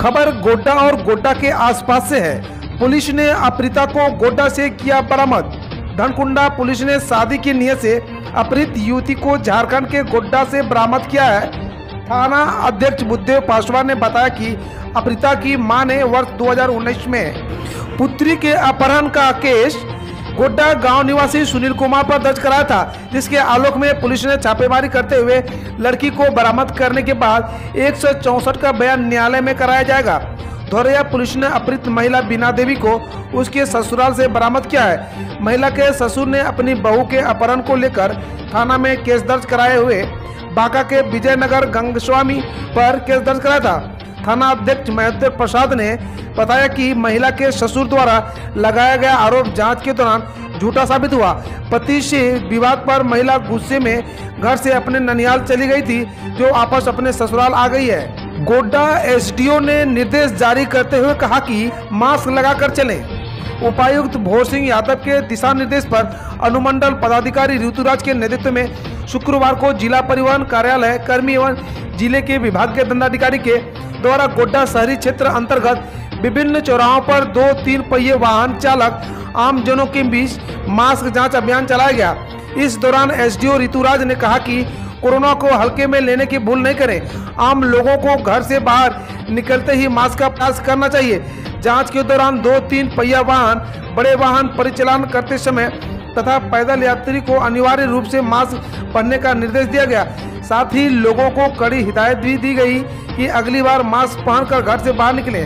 खबर गोड्डा और गोड्डा के आसपास से है। पुलिस ने अप्रीता को गोड्डा से किया बरामद। धनकुंडा पुलिस ने शादी की नियत से अपहृत युवती को झारखंड के गोड्डा से बरामद किया है। थाना अध्यक्ष बुद्धदेव पासवान ने बताया कि अपहृता की माँ ने वर्ष 2019 में पुत्री के अपहरण का केस गोड्डा गाँव निवासी सुनील कुमार पर दर्ज कराया था, जिसके आलोक में पुलिस ने छापेमारी करते हुए लड़की को बरामद करने के बाद एक का बयान न्यायालय में कराया जाएगा। धौरैया पुलिस ने अपहृत महिला बीना देवी को उसके ससुराल से बरामद किया है। महिला के ससुर ने अपनी बहू के अपहरण को लेकर थाना में केस दर्ज कराए हुए बांका के विजयनगर गंगस्वामी पर केस दर्ज कराया था। थाना अध्यक्ष महेंद्र प्रसाद ने बताया कि महिला के ससुर द्वारा लगाया गया आरोप जाँच के दौरान झूठा साबित हुआ। पति से विवाद पर महिला गुस्से में घर से अपने ननियाल चली गई थी, जो आपस अपने ससुराल आ गई है। गोड्डा एसडीओ ने निर्देश जारी करते हुए कहा कि मास्क लगाकर चलें। उपायुक्त भोर सिंह यादव के दिशा निर्देश पर अनुमंडल पदाधिकारी ऋतुराज के नेतृत्व में शुक्रवार को जिला परिवहन कार्यालय, कर्मी एवं ज़िले के विभाग के दंडाधिकारी के द्वारा गोड्डा शहरी क्षेत्र अंतर्गत विभिन्न चौराहों पर दो तीन पहिए वाहन चालक आम जनों के बीच मास्क जाँच अभियान चलाया गया। इस दौरान एसडीओ ऋतुराज ने कहा कि कोरोना को हल्के में लेने की भूल नहीं करें। आम लोगों को घर से बाहर निकलते ही मास्क का प्रयास करना चाहिए। जाँच के दौरान दो तीन पहिया वाहन, बड़े वाहन परिचालन करते समय तथा पैदल यात्री को अनिवार्य रूप से मास्क पहनने का निर्देश दिया गया। साथ ही लोगों को कड़ी हिदायत भी दी गई कि अगली बार मास्क पहनकर घर से बाहर निकलें।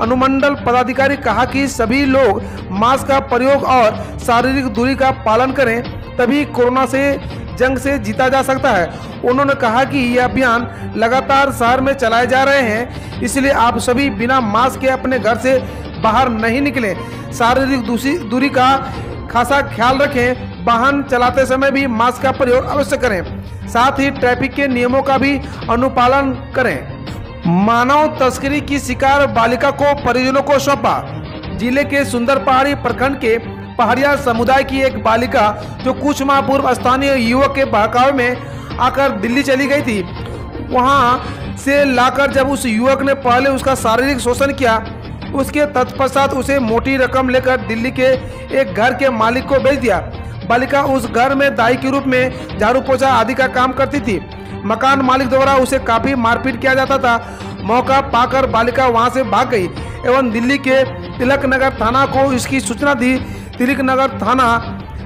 अनुमंडल पदाधिकारी कहा कि सभी लोग मास्क का प्रयोग और शारीरिक दूरी का पालन करें, तभी कोरोना से जंग से जीता जा सकता है। उन्होंने कहा कि यह अभियान लगातार शहर में चलाए जा रहे हैं, इसलिए आप सभी बिना मास्क के अपने घर से बाहर नहीं निकलें। शारीरिक दूरी का खासा ख्याल रखें। वाहन चलाते समय भी मास्क का प्रयोग अवश्य करें। साथ ही ट्रैफ़िक के नियमों का भी अनुपालन करें। मानव तस्करी की शिकार बालिका को परिजनों को सौंपा। ज़िले के सुंदर पहाड़ी प्रखंड के पहाड़िया समुदाय की एक बालिका, जो कुछ माह पूर्व स्थानीय युवक के बहकावे में आकर दिल्ली चली गई थी, वहाँ से लाकर जब उस युवक ने पहले उसका शारीरिक शोषण किया, उसके तत्पश्चात उसे मोटी रकम लेकर दिल्ली के एक घर के मालिक को भेज दिया। बालिका उस घर में दाई के रूप में झाड़ू पोछा आदि का काम करती थी। मकान मालिक द्वारा उसे काफ़ी मारपीट किया जाता था। मौका पाकर बालिका वहाँ से भाग गई एवं दिल्ली के तिलक नगर थाना को इसकी सूचना दी। तिलक नगर थाना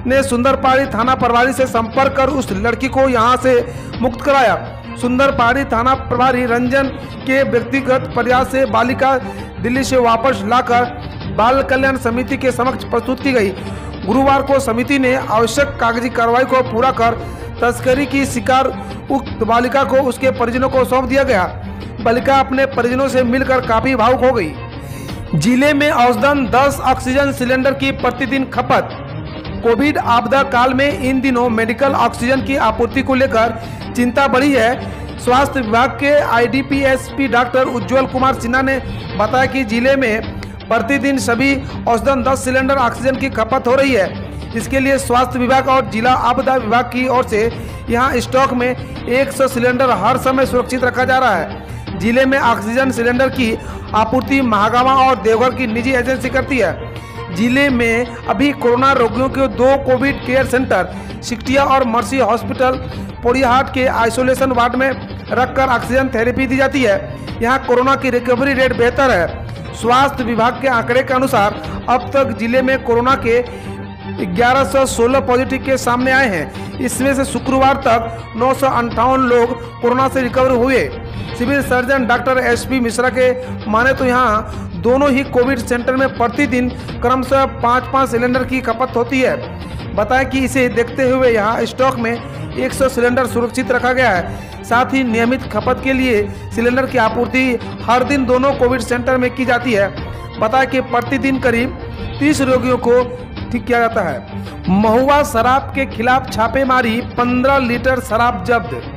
ने सुंदर पहाड़ी थाना प्रभारी से संपर्क कर उस लड़की को यहाँ से मुक्त कराया। सुंदर पहाड़ी थाना प्रभारी रंजन के व्यक्तिगत प्रयास से बालिका दिल्ली से वापस लाकर बाल कल्याण समिति के समक्ष प्रस्तुत की गई। गुरुवार को समिति ने आवश्यक कागज़ी कार्रवाई को पूरा कर तस्करी की शिकार उक्त बालिका को उसके परिजनों को सौंप दिया गया। बालिका अपने परिजनों से मिलकर काफ़ी भावुक हो गई। ज़िले में औसतन 10 ऑक्सीजन सिलेंडर की प्रतिदिन खपत, कोविड आपदा काल में इन दिनों मेडिकल ऑक्सीजन की आपूर्ति को लेकर चिंता बढ़ी है। स्वास्थ्य विभाग के आईडीपीएसपी डॉक्टर उज्जवल कुमार सिन्हा ने बताया कि ज़िले में प्रतिदिन सभी औसतन 10 सिलेंडर ऑक्सीजन की खपत हो रही है। इसके लिए स्वास्थ्य विभाग और जिला आपदा विभाग की ओर से यहाँ स्टॉक में 100 सिलेंडर हर समय सुरक्षित रखा जा रहा है। ज़िले में ऑक्सीजन सिलेंडर की आपूर्ति महागामा और देवघर की निजी एजेंसी करती है। ज़िले में अभी कोरोना रोगियों के दो कोविड केयर सेंटर, सिकटिया और मर्सी हॉस्पिटल पोड़ियाहाट के आइसोलेशन वार्ड में रखकर ऑक्सीजन थेरेपी दी जाती है। यहाँ कोरोना की रिकवरी रेट बेहतर है। स्वास्थ्य विभाग के आंकड़े के अनुसार अब तक ज़िले में कोरोना के 1116 पॉजिटिव केस सामने आए हैं। इसमें से शुक्रवार तक नौ लोग कोरोना से रिकवर हुए। Civil surgeon doctor S P Mishra के माने तो यहाँ दोनों ही कोविड सेंटर में प्रतिदिन क्रमशः पाँच पाँच सिलेंडर की खपत होती है। बताएँ कि इसे देखते हुए यहाँ स्टॉक में 100 सिलेंडर सुरक्षित रखा गया है। साथ ही नियमित खपत के लिए सिलेंडर की आपूर्ति हर दिन दोनों कोविड सेंटर में की जाती है। बताया कि प्रतिदिन करीब 30 रोगियों को ठीक किया जाता है। महुआ शराब के खिलाफ छापेमारी 15 लीटर शराब जब्त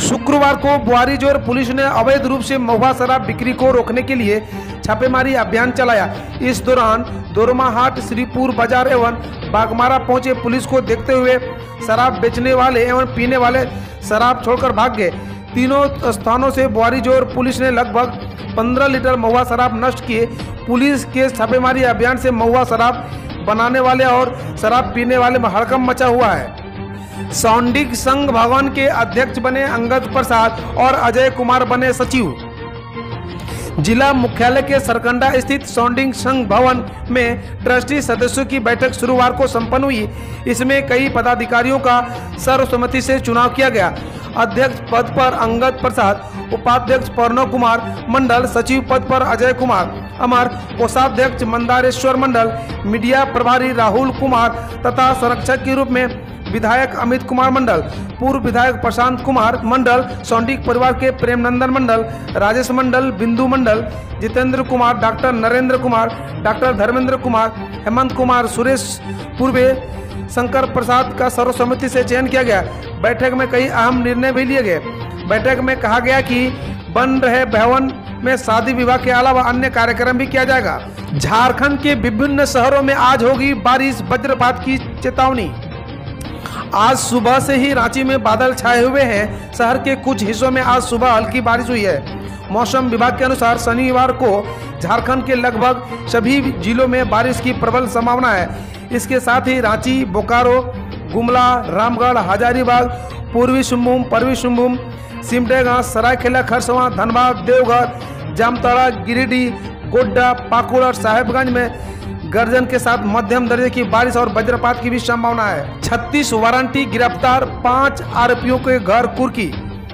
शुक्रवार को बुआरीजोर पुलिस ने अवैध रूप से महुआ शराब बिक्री को रोकने के लिए छापेमारी अभियान चलाया। इस दौरान दोरमाहाट, श्रीपुर बाज़ार एवं बागमारा पहुँचे पुलिस को देखते हुए शराब बेचने वाले एवं पीने वाले शराब छोड़कर भाग गए। तीनों स्थानों से बुआरीजोर पुलिस ने लगभग पंद्रह लीटर महुआ शराब नष्ट किए। पुलिस के छापेमारी अभियान से महुआ शराब बनाने वाले और शराब पीने वाले में हड़कम मचा हुआ है। सौंडिक संघ भवन के अध्यक्ष बने अंगद प्रसाद और अजय कुमार बने सचिव। जिला मुख्यालय के सरकंडा स्थित सौंडिंग संघ भवन में ट्रस्टी सदस्यों की बैठक शुक्रवार को संपन्न हुई। इसमें कई पदाधिकारियों का सर्वसम्मति से चुनाव किया गया। अध्यक्ष पद पर अंगद प्रसाद, उपाध्यक्ष प्रणव कुमार मंडल, सचिव पद पर अजय कुमार अमर, कोषाध्यक्ष मंदारेश्वर मंडल, मीडिया प्रभारी राहुल कुमार तथा संरक्षक के रूप में विधायक अमित कुमार मंडल, पूर्व विधायक प्रशांत कुमार मंडल, सौंडिक परिवार के प्रेम नंदन मंडल, राजेश मंडल, बिंदु मंडल, जितेंद्र कुमार, डॉक्टर नरेंद्र कुमार, डॉक्टर धर्मेंद्र कुमार, हेमंत कुमार, सुरेश पूर्वे, शंकर प्रसाद का सर्वसम्मति से चयन किया गया। बैठक में कई अहम निर्णय भी लिए गए। बैठक में कहा गया कि बन रहे भवन में शादी विवाह के अलावा अन्य कार्यक्रम भी किया जाएगा। झारखंड के विभिन्न शहरों में आज होगी बारिश, वज्रपात की चेतावनी। आज सुबह से ही रांची में बादल छाए हुए हैं। शहर के कुछ हिस्सों में आज सुबह हल्की बारिश हुई है। मौसम विभाग के अनुसार शनिवार को झारखंड के लगभग सभी जिलों में बारिश की प्रबल संभावना है। इसके साथ ही रांची, बोकारो, गुमला, रामगढ़, हजारीबाग, पूर्वी सिंहभूम पूर्वी सिंहभूम, सिमडेगा सरायखेला खरसवा, धनबाद, देवघर, जामताड़ा, गिरिडीह, गोड्डा, पाकुड़ और साहेबगंज में गर्जन के साथ मध्यम दर्जे की बारिश और वज्रपात की भी संभावना है। छत्तीस वारंटी गिरफ़्तार, पाँच आरोपियों के घर कुर्की।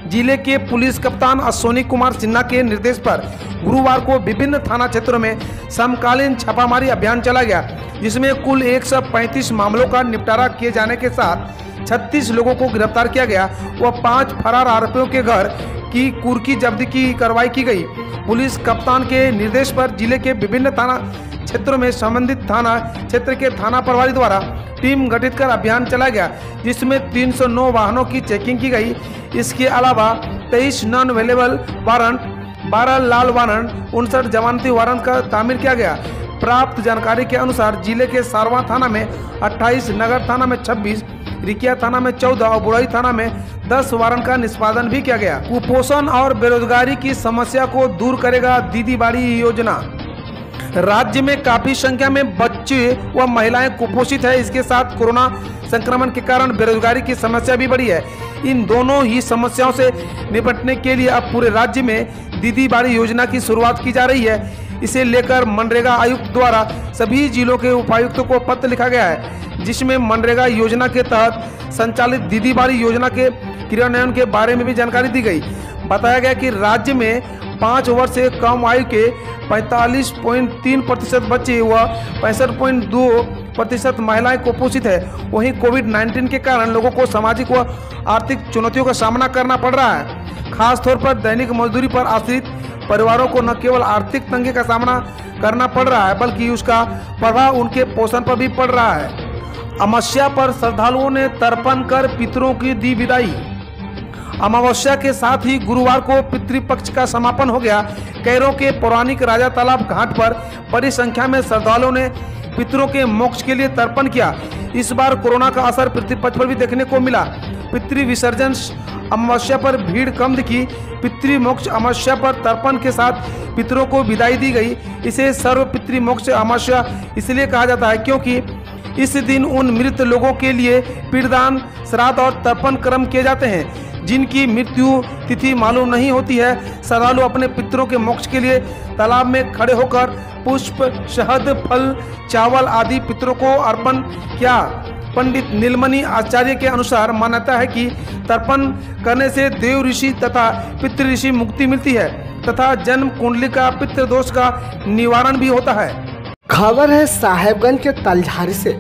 ज़िले के पुलिस कप्तान अश्वनी कुमार सिन्हा के निर्देश पर गुरुवार को विभिन्न थाना क्षेत्रों में समकालीन छापामारी अभियान चला गया, जिसमें कुल 135 मामलों का निपटारा किए जाने के साथ 36 लोगों को गिरफ़्तार किया गया। व पाँच फरार आरोपियों के घर की कुर्की जब्त की कार्रवाई की गई। पुलिस कप्तान के निर्देश पर ज़िले के विभिन्न थाना क्षेत्रों में संबंधित थाना क्षेत्र के थाना प्रभारी द्वारा टीम गठित कर अभियान चलाया गया, जिसमें 309 वाहनों की चेकिंग की गई। इसके अलावा 23 नॉन अवेलेबल वारंट 12 लाल वारंट उनसठ जमानती वारंट का तामीर किया गया। प्राप्त जानकारी के अनुसार ज़िले के सारवा थाना में 28 नगर थाना में 26 रिकिया थाना में 14 और बुराई थाना में 10 वारंट का निष्पादन भी किया गया। कुपोषण और बेरोजगारी की समस्या को दूर करेगा दीदी बाड़ी योजना। राज्य में काफ़ी संख्या में बच्चे व महिलाएँ कुपोषित है। इसके साथ कोरोना संक्रमण के कारण बेरोजगारी की समस्या भी बढ़ी है। इन दोनों ही समस्याओं से निपटने के लिए अब पूरे राज्य में दीदी बाड़ी योजना की शुरुआत की जा रही है। इसे लेकर मनरेगा आयुक्त द्वारा सभी जिलों के उपायुक्तों को पत्र लिखा गया है, जिसमें मनरेगा योजना के तहत संचालित दीदी बाड़ी योजना के क्रियान्वयन के बारे में भी जानकारी दी गई। बताया गया कि राज्य में पाँच वर्ष से कम आयु के 45.3 प्रतिशत बच्चे व पैंसठ प्रतिशत महिलाएँ कुपोषित है। वहीं कोविड 19 के कारण लोगों को सामाजिक व आर्थिक चुनौतियों का सामना करना पड़ रहा है। खास तौर पर दैनिक मजदूरी पर आश्रित परिवारों को न केवल आर्थिक तंगी का सामना करना पड़ रहा है, बल्कि उसका प्रभाव उनके पोषण पर भी पड़ रहा है। अमावस्या पर श्रद्धालुओं ने तर्पण कर पितरों की दी विदाई। अमावस्या के साथ ही गुरुवार को पितृपक्ष का समापन हो गया। कैरों के पौराणिक राजा तालाब घाट पर बड़ी संख्या में श्रद्धालुओं ने पितरों के मोक्ष के लिए तर्पण किया। इस बार कोरोना का असर पितृपक्ष पर भी देखने को मिला। पितृ विसर्जन अमावस्या पर भीड़ कम दिखी। पितृ मोक्ष अमावस्या पर तर्पण के साथ पितरों को विदाई दी गई। इसे सर्व पितृ मोक्ष अमावस्या इसलिए कहा जाता है क्योंकि इस दिन उन मृत लोगों के लिए पीड़दान, श्राद्ध और तर्पण कर्म किए जाते हैं, जिनकी मृत्यु तिथि मालूम नहीं होती है। श्रद्धालु अपने पितरों के मोक्ष के लिए तालाब में खड़े होकर पुष्प, शहद, फल, चावल आदि पितरों को अर्पण किया। पंडित नीलमणि आचार्य के अनुसार मान्यता है कि तर्पण करने से देव ऋषि तथा पितृ ऋषि मुक्ति मिलती है, तथा जन्म कुंडली का पितृ दोष का निवारण भी होता है। खबर है साहेबगंज के तलझारी से,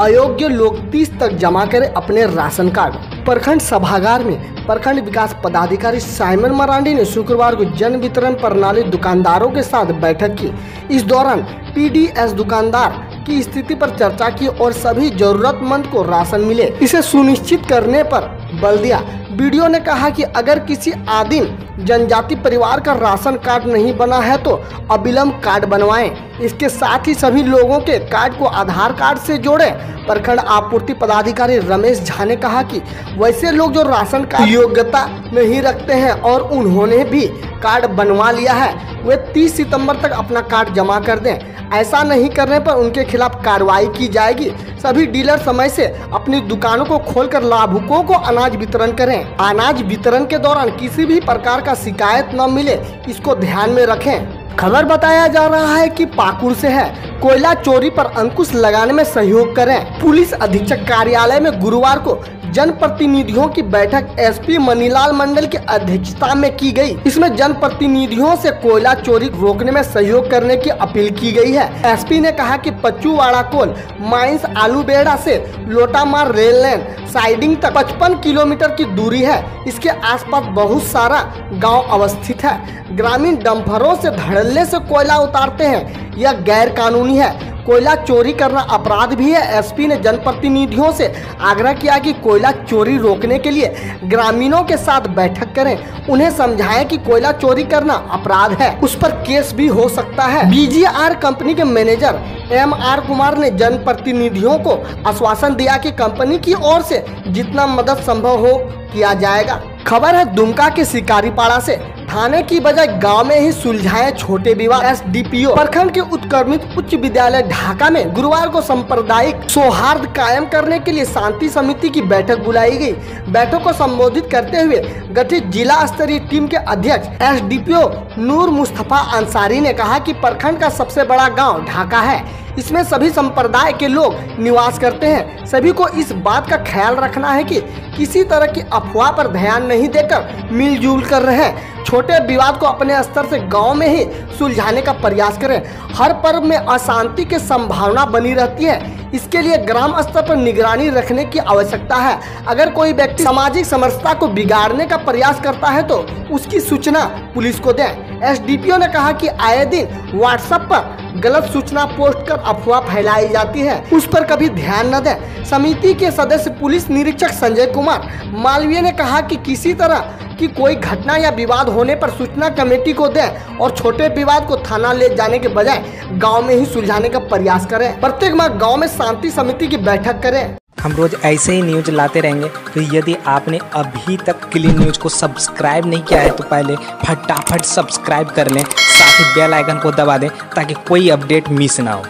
अयोग्य लोग तीस तक जमा करें अपने राशन कार्ड। प्रखंड सभागार में प्रखंड विकास पदाधिकारी साइमन मरांडी ने शुक्रवार को जन वितरण प्रणाली दुकानदारों के साथ बैठक की। इस दौरान पीडीएस दुकानदार की स्थिति पर चर्चा की और सभी जरूरतमंद को राशन मिले। इसे सुनिश्चित करने पर बल दिया वीडियो ने कहा कि अगर किसी आदिम जनजाति परिवार का राशन कार्ड नहीं बना है तो अविलंब कार्ड बनवाएँ। इसके साथ ही सभी लोगों के कार्ड को आधार कार्ड से जोड़ें। प्रखंड आपूर्ति पदाधिकारी रमेश झा ने कहा कि वैसे लोग जो राशन कार्ड योग्यता नहीं रखते हैं और उन्होंने भी कार्ड बनवा लिया है, वे 30 सितंबर तक अपना कार्ड जमा कर दें। ऐसा नहीं करने पर उनके खिलाफ कार्रवाई की जाएगी। सभी डीलर समय से अपनी दुकानों को खोलकर लाभुकों को अनाज वितरण करें। अनाज वितरण के दौरान किसी भी प्रकार का शिकायत न मिले, इसको ध्यान में रखें। खबर बताया जा रहा है कि पाकुड़ से है। कोयला चोरी पर अंकुश लगाने में सहयोग करें। पुलिस अधीक्षक कार्यालय में गुरुवार को जनप्रतिनिधियों की बैठक एसपी मनीलाल मंडल की अध्यक्षता में की गई। इसमें जनप्रतिनिधियों से कोयला चोरी रोकने में सहयोग करने की अपील की गई है। एसपी ने कहा कि पच्चूवाड़ा कोल, माइंस आलू बेड़ा से लोटामार रेल लाइन साइडिंग तक 55 किलोमीटर की दूरी है। इसके आसपास बहुत सारा गाँव अवस्थित है। ग्रामीण डम्फरों से धड़ल्ले से कोयला उतारते हैं। यह गैर कानूनी है। कोयला चोरी करना अपराध भी है। एसपी ने जनप्रतिनिधियों से आग्रह किया कि कोयला चोरी रोकने के लिए ग्रामीणों के साथ बैठक करें। उन्हें समझाएँ कि कोयला चोरी करना अपराध है। उस पर केस भी हो सकता है। बीजीआर कंपनी के मैनेजर एम आर कुमार ने जनप्रतिनिधियों को आश्वासन दिया कि कंपनी की ओर से जितना मदद संभव हो किया जाएगा। खबर है, दुमका के शिकारीपाड़ा से थाने की बजाय गाँव में ही सुलझाए छोटे विवाद एस डी पी ओ प्रखंड के उत्क्रमित उच्च विद्यालय ढाका में गुरुवार को सांप्रदायिक सौहार्द कायम करने के लिए शांति समिति की बैठक बुलाई गई। बैठक को संबोधित करते हुए गठित जिला स्तरीय टीम के अध्यक्ष S D P O Noor Mustafa Ansari ने कहा कि प्रखंड का सबसे बड़ा गाँव ढाका है। इसमें सभी संप्रदाय के लोग निवास करते हैं। सभी को इस बात का ख्याल रखना है कि किसी तरह की अफवाह पर ध्यान नहीं देकर मिलजुल कर रहे। छोटे विवाद को अपने स्तर से गाँव में ही सुलझाने का प्रयास करें। हर पर्व में अशांति की संभावना बनी रहती है। इसके लिए ग्राम स्तर पर निगरानी रखने की आवश्यकता है। अगर कोई व्यक्ति सामाजिक समरसता को बिगाड़ने का प्रयास करता है तो उसकी सूचना पुलिस को दें। एसडीपीओ ने कहा कि आए दिन व्हाट्सएप पर गलत सूचना पोस्ट कर अफवाह फैलाई जाती है। उस पर कभी ध्यान न दें। समिति के सदस्य पुलिस निरीक्षक संजय कुमार, मालवीय ने कहा कि किसी तरह की कोई घटना या विवाद होने पर सूचना कमेटी को दें और छोटे विवाद को थाना ले जाने के बजाय गाँव में ही सुलझाने का प्रयास करें। प्रत्येक माह गाँव में शांति समिति की बैठक करें। हम रोज ऐसे ही न्यूज़ लाते रहेंगे। तो यदि आपने अभी तक क्लीन न्यूज़ को सब्सक्राइब नहीं किया है तो पहले फटाफट सब्सक्राइब कर लें। साथ ही बेल आइकन को दबा दें ताकि कोई अपडेट मिस ना हो।